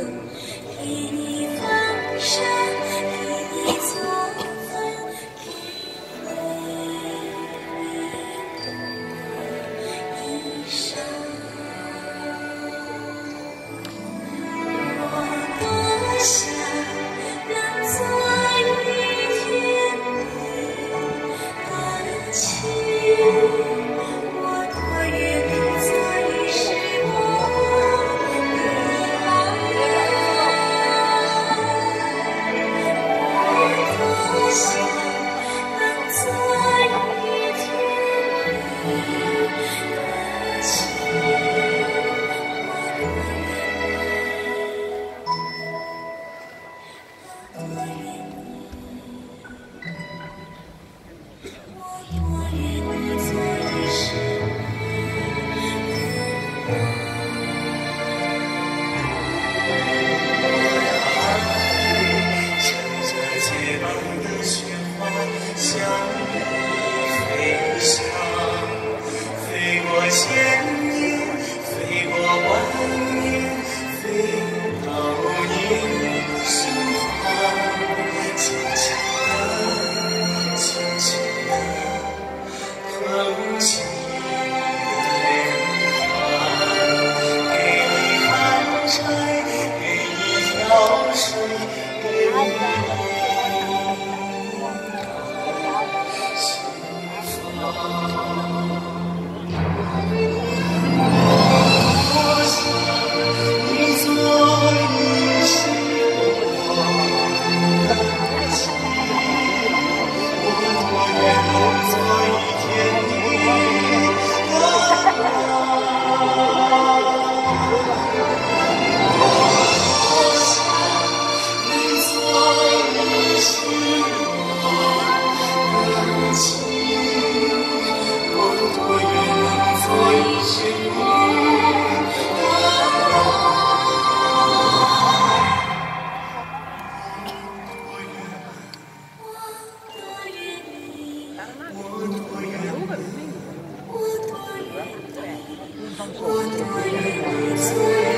Amen. 给你寒柴，给你条 ocean. 我多愿你醉。